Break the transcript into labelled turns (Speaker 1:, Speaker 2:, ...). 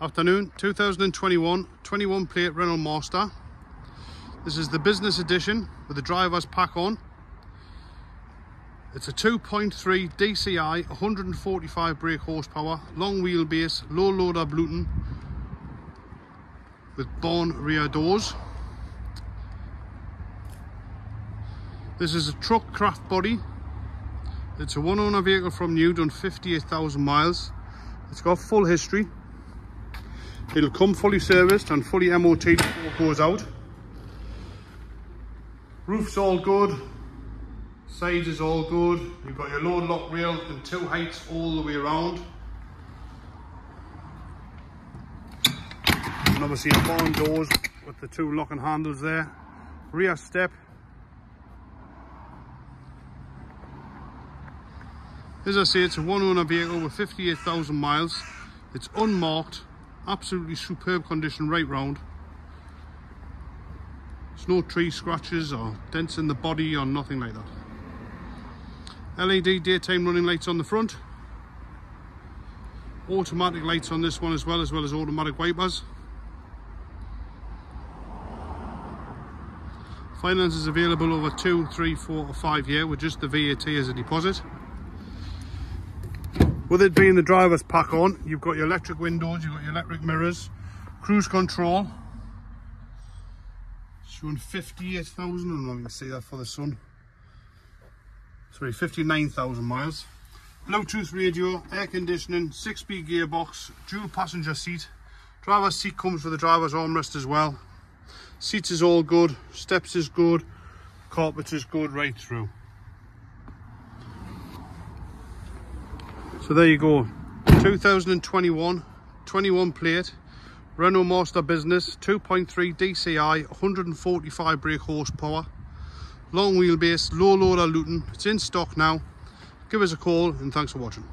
Speaker 1: Afternoon, 2021, 21 plate Renault Master. This is the business edition with the driver's pack on. It's a 2.3 DCI, 145 brake horsepower, long wheelbase, low loader Luton with barn rear doors. This is a Truckcraft body. It's a one owner vehicle from new, done 58,000 miles. It's got full history. It'll come fully serviced and fully MOT before it goes out. Roof's all good. Sides is all good. You've got your load lock rail and two heights all the way around. And obviously your barn doors with the two locking handles there. Rear step. As I say, it's a one owner vehicle with 58,000 miles. It's unmarked absolutely superb condition right round. There's no tree scratches or dents in the body or nothing like that. LED daytime running lights on the front. Automatic lights on this one as well as well as automatic wipers finance is available over two three four or five year with just the VAT as a deposit with it being the driver's pack on, you've got your electric windows, you've got your electric mirrors, cruise control. Showing 58,000, I don't know if see that for the sun. Sorry, 59,000 miles. Bluetooth radio, air conditioning, six-speed gearbox, dual passenger seat. Driver's seat comes with the driver's armrest as well. Seats is all good, steps is good, carpet is good right through. So there you go, 2021, 21 plate, Renault Master Business, 2.3 DCI, 145 brake horsepower, long wheelbase, low loader Luton. It's in stock now. Give us a call and thanks for watching.